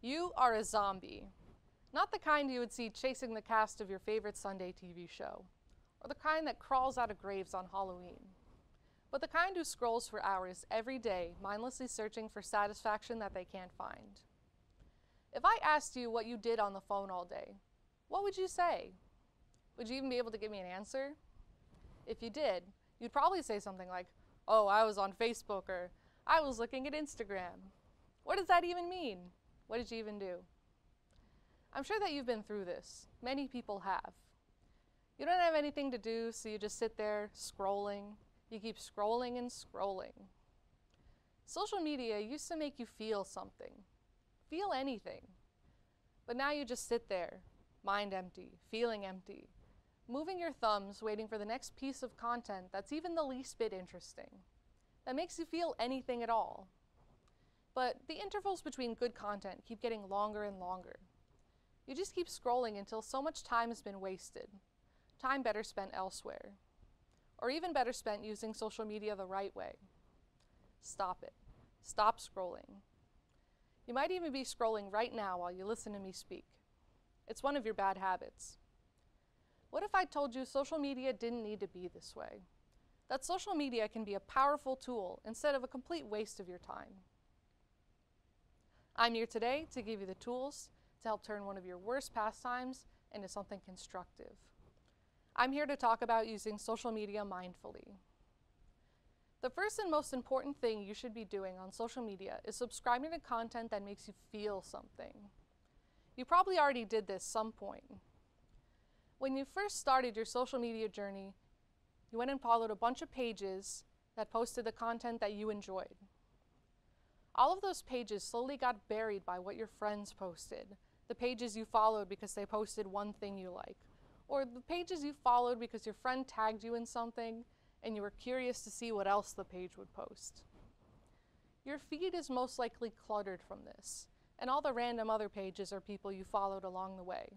You are a zombie. Not the kind you would see chasing the cast of your favorite Sunday TV show, or the kind that crawls out of graves on Halloween, but the kind who scrolls for hours every day, mindlessly searching for satisfaction that they can't find. If I asked you what you did on the phone all day, what would you say? Would you even be able to give me an answer? If you did, you'd probably say something like, Oh, I was on Facebook, or I was looking at Instagram. What does that even mean? What did you even do? I'm sure that you've been through this. Many people have. You don't have anything to do, so you just sit there scrolling. You keep scrolling and scrolling. Social media used to make you feel something, feel anything. But now you just sit there, mind empty, feeling empty, moving your thumbs, waiting for the next piece of content that's even the least bit interesting, that makes you feel anything at all. But the intervals between good content keep getting longer and longer. You just keep scrolling until so much time has been wasted, time better spent elsewhere, or even better spent using social media the right way. Stop it. Stop scrolling. You might even be scrolling right now while you listen to me speak. It's one of your bad habits. What if I told you social media didn't need to be this way? That social media can be a powerful tool instead of a complete waste of your time. I'm here today to give you the tools to help turn one of your worst pastimes into something constructive. I'm here to talk about using social media mindfully. The first and most important thing you should be doing on social media is subscribing to content that makes you feel something. You probably already did this some point. When you first started your social media journey, you went and followed a bunch of pages that posted the content that you enjoyed. All of those pages slowly got buried by what your friends posted, the pages you followed because they posted one thing you like, or the pages you followed because your friend tagged you in something and you were curious to see what else the page would post. Your feed is most likely cluttered from this, and all the random other pages are people you followed along the way.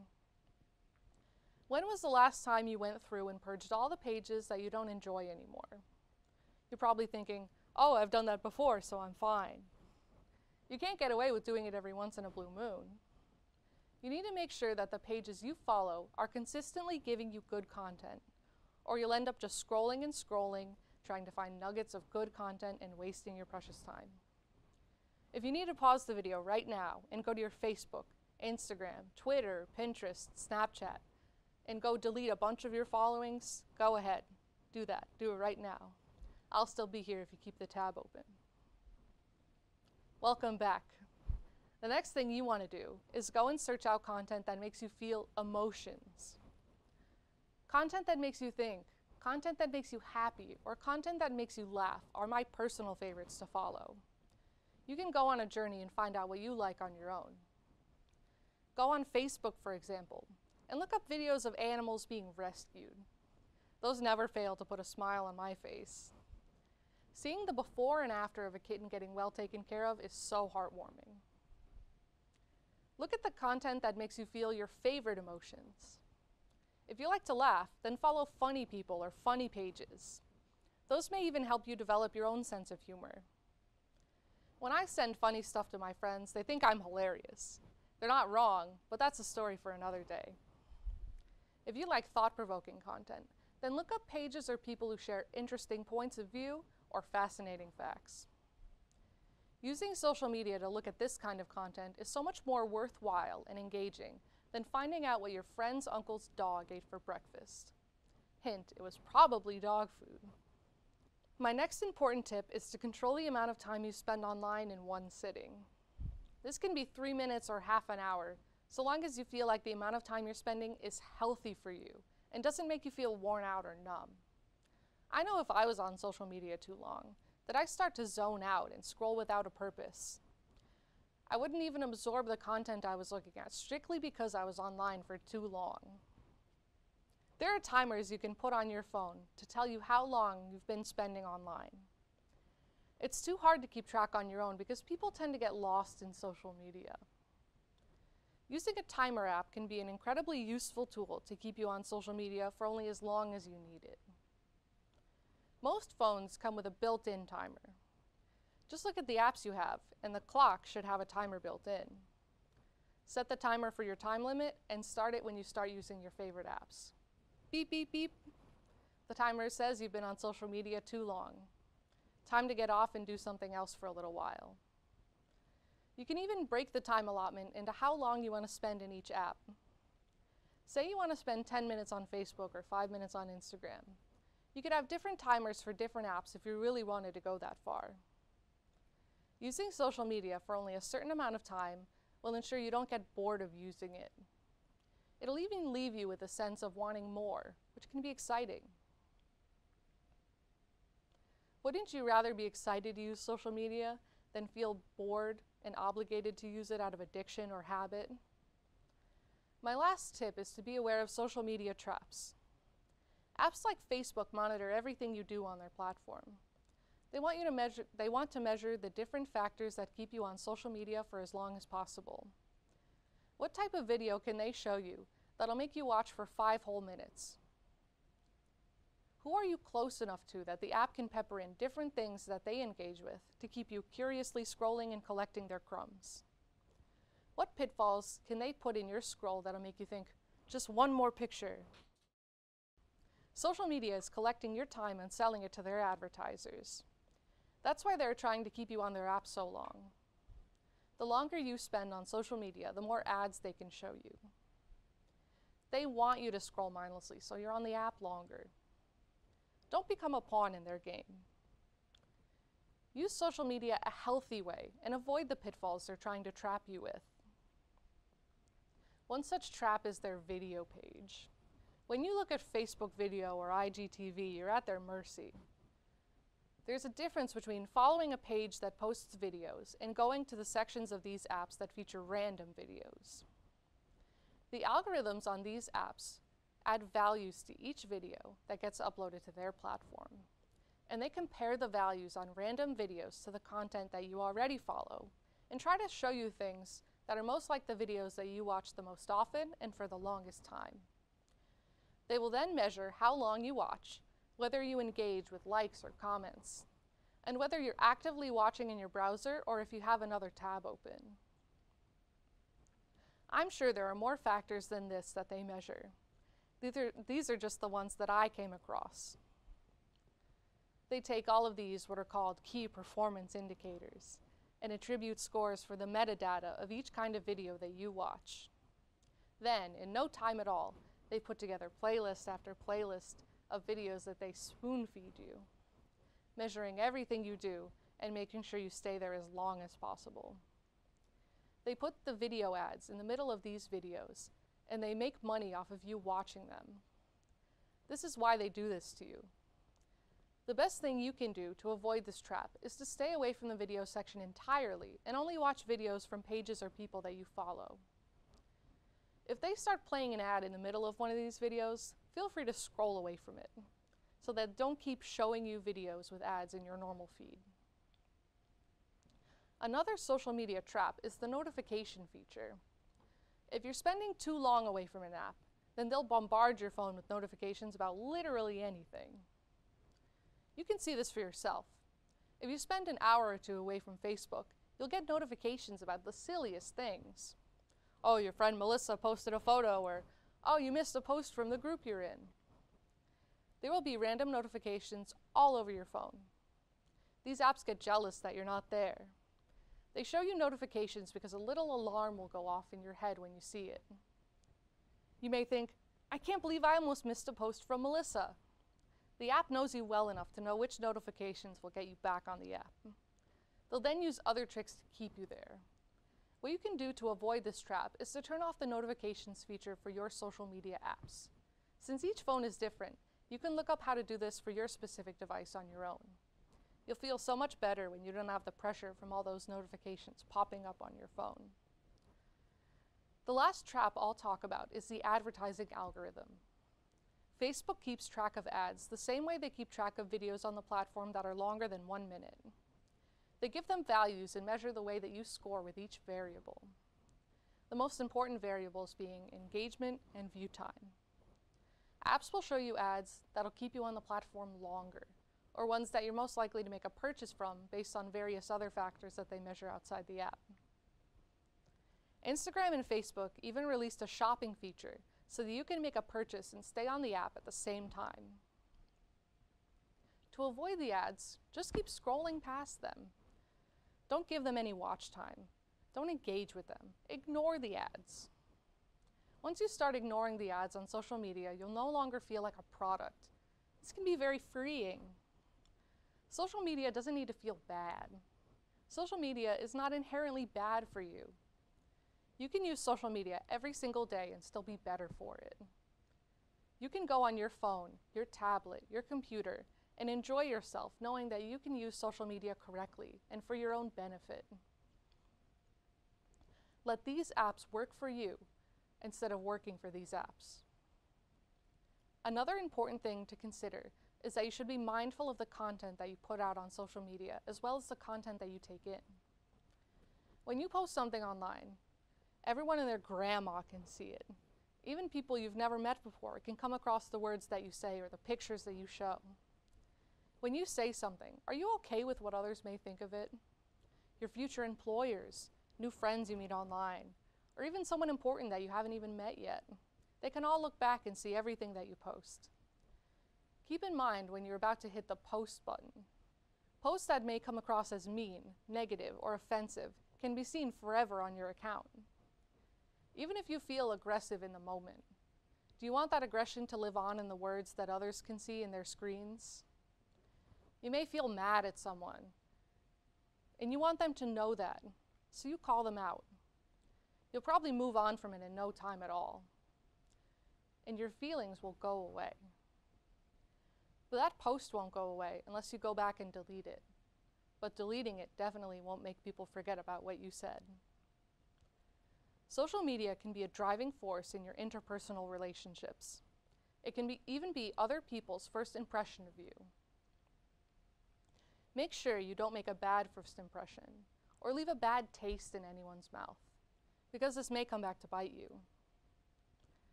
When was the last time you went through and purged all the pages that you don't enjoy anymore? You're probably thinking, oh, I've done that before, so I'm fine. You can't get away with doing it every once in a blue moon. You need to make sure that the pages you follow are consistently giving you good content, or you'll end up just scrolling and scrolling, trying to find nuggets of good content and wasting your precious time. If you need to pause the video right now and go to your Facebook, Instagram, Twitter, Pinterest, Snapchat, and go delete a bunch of your followings, go ahead. Do that. Do it right now. I'll still be here if you keep the tab open. Welcome back. The next thing you want to do is go and search out content that makes you feel emotions. Content that makes you think, content that makes you happy, or content that makes you laugh are my personal favorites to follow. You can go on a journey and find out what you like on your own. Go on Facebook, for example, and look up videos of animals being rescued. Those never fail to put a smile on my face. Seeing the before and after of a kitten getting well taken care of is so heartwarming. Look at the content that makes you feel your favorite emotions. If you like to laugh, then follow funny people or funny pages. Those may even help you develop your own sense of humor. When I send funny stuff to my friends, they think I'm hilarious. They're not wrong, but that's a story for another day. If you like thought provoking content, then look up pages or people who share interesting points of view or fascinating facts. Using social media to look at this kind of content is so much more worthwhile and engaging than finding out what your friend's uncle's dog ate for breakfast. Hint, it was probably dog food. My next important tip is to control the amount of time you spend online in one sitting. This can be three minutes or half an hour, so long as you feel like the amount of time you're spending is healthy for you and doesn't make you feel worn out or numb. I know if I was on social media too long, that I start to zone out and scroll without a purpose. I wouldn't even absorb the content I was looking at strictly because I was online for too long. There are timers you can put on your phone to tell you how long you've been spending online. It's too hard to keep track on your own because people tend to get lost in social media. Using a timer app can be an incredibly useful tool to keep you on social media for only as long as you need it. Most phones come with a built-in timer. Just look at the apps you have, and the clock should have a timer built in. Set the timer for your time limit and start it when you start using your favorite apps. Beep, beep, beep. The timer says you've been on social media too long. Time to get off and do something else for a little while. You can even break the time allotment into how long you want to spend in each app. Say you want to spend 10 minutes on Facebook or 5 minutes on Instagram. You could have different timers for different apps if you really wanted to go that far. Using social media for only a certain amount of time will ensure you don't get bored of using it. It'll even leave you with a sense of wanting more, which can be exciting. Wouldn't you rather be excited to use social media than feel bored and obligated to use it out of addiction or habit? My last tip is to be aware of social media traps. Apps like Facebook monitor everything you do on their platform. They want you to measure they want to measure the different factors that keep you on social media for as long as possible. What type of video can they show you that'll make you watch for 5 whole minutes? Who are you close enough to that the app can pepper in different things that they engage with to keep you curiously scrolling and collecting their crumbs? What pitfalls can they put in your scroll that'll make you think, just one more picture? Social media is collecting your time and selling it to their advertisers. That's why they're trying to keep you on their app so long. The longer you spend on social media, the more ads they can show you. They want you to scroll mindlessly, so you're on the app longer. Don't become a pawn in their game. Use social media a healthy way and avoid the pitfalls they're trying to trap you with. One such trap is their video page. When you look at Facebook video or IGTV, you're at their mercy. There's a difference between following a page that posts videos and going to the sections of these apps that feature random videos. The algorithms on these apps add values to each video that gets uploaded to their platform. And they compare the values on random videos to the content that you already follow and try to show you things that are most like the videos that you watch the most often and for the longest time. They will then measure how long you watch, whether you engage with likes or comments, and whether you're actively watching in your browser or if you have another tab open. I'm sure there are more factors than this that they measure, these are, these are just the ones that I came across. They take all of these, what are called key performance indicators, and attribute scores for the metadata of each kind of video that you watch. Then, in no time at all, they put together playlist after playlist of videos that they spoon feed you, measuring everything you do and making sure you stay there as long as possible. They put the video ads in the middle of these videos and they make money off of you watching them. This is why they do this to you. The best thing you can do to avoid this trap is to stay away from the video section entirely and only watch videos from pages or people that you follow. If they start playing an ad in the middle of one of these videos, feel free to scroll away from it so that don't keep showing you videos with ads in your normal feed. Another social media trap is the notification feature. If you're spending too long away from an app, then they'll bombard your phone with notifications about literally anything. You can see this for yourself. If you spend an hour or two away from Facebook, you'll get notifications about the silliest things. Oh, your friend Melissa posted a photo, or oh, you missed a post from the group you're in. There will be random notifications all over your phone. These apps get jealous that you're not there. They show you notifications because a little alarm will go off in your head when you see it. You may think, I can't believe I almost missed a post from Melissa. The app knows you well enough to know which notifications will get you back on the app. They'll then use other tricks to keep you there. What you can do to avoid this trap is to turn off the notifications feature for your social media apps. Since each phone is different, you can look up how to do this for your specific device on your own. You'll feel so much better when you don't have the pressure from all those notifications popping up on your phone. The last trap I'll talk about is the advertising algorithm. Facebook keeps track of ads the same way they keep track of videos on the platform that are longer than one minute. They give them values and measure the way that you score with each variable. The most important variables being engagement and view time. Apps will show you ads that'll keep you on the platform longer, or ones that you're most likely to make a purchase from based on various other factors that they measure outside the app. Instagram and Facebook even released a shopping feature so that you can make a purchase and stay on the app at the same time. To avoid the ads, just keep scrolling past them. Don't give them any watch time. Don't engage with them. Ignore the ads. Once you start ignoring the ads on social media, you'll no longer feel like a product. This can be very freeing. Social media doesn't need to feel bad. Social media is not inherently bad for you. You can use social media every single day and still be better for it. You can go on your phone, your tablet, your computer, and enjoy yourself knowing that you can use social media correctly and for your own benefit. Let these apps work for you instead of working for these apps. Another important thing to consider is that you should be mindful of the content that you put out on social media as well as the content that you take in. When you post something online, everyone and their grandma can see it. Even people you've never met before can come across the words that you say or the pictures that you show. When you say something, are you okay with what others may think of it? Your future employers, new friends you meet online, or even someone important that you haven't even met yet. They can all look back and see everything that you post. Keep in mind when you're about to hit the post button. Posts that may come across as mean, negative, or offensive can be seen forever on your account. Even if you feel aggressive in the moment, do you want that aggression to live on in the words that others can see in their screens? You may feel mad at someone, and you want them to know that, so you call them out. You'll probably move on from it in no time at all. And your feelings will go away. But that post won't go away unless you go back and delete it. But deleting it definitely won't make people forget about what you said. Social media can be a driving force in your interpersonal relationships. It can be, even be other people's first impression of you. Make sure you don't make a bad first impression or leave a bad taste in anyone's mouth because this may come back to bite you.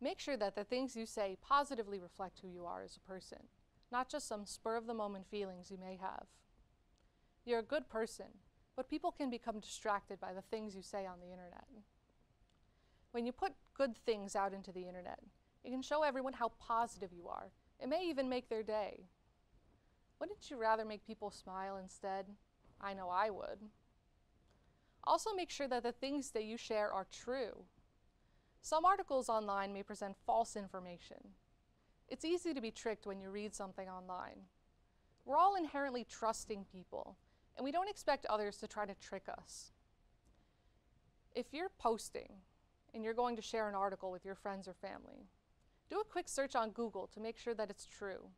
Make sure that the things you say positively reflect who you are as a person, not just some spur of the moment feelings you may have. You're a good person, but people can become distracted by the things you say on the internet. When you put good things out into the internet, it can show everyone how positive you are. It may even make their day. Wouldn't you rather make people smile instead? I know I would. Also make sure that the things that you share are true. Some articles online may present false information. It's easy to be tricked when you read something online. We're all inherently trusting people, and we don't expect others to try to trick us. If you're posting and you're going to share an article with your friends or family, do a quick search on Google to make sure that it's true.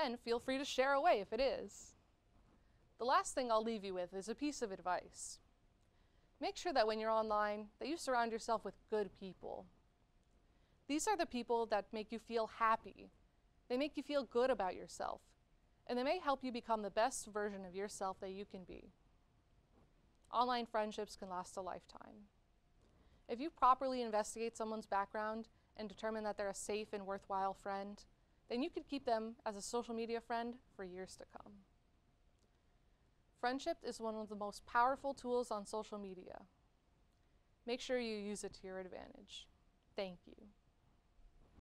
Then feel free to share away if it is. The last thing I'll leave you with is a piece of advice. Make sure that when you're online, that you surround yourself with good people. These are the people that make you feel happy. They make you feel good about yourself. And they may help you become the best version of yourself that you can be. Online friendships can last a lifetime. If you properly investigate someone's background and determine that they're a safe and worthwhile friend, then you could keep them as a social media friend for years to come. Friendship is one of the most powerful tools on social media. Make sure you use it to your advantage. Thank you.